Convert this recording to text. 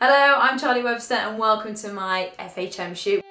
Hello, I'm Charlie Webster and welcome to my FHM shoot.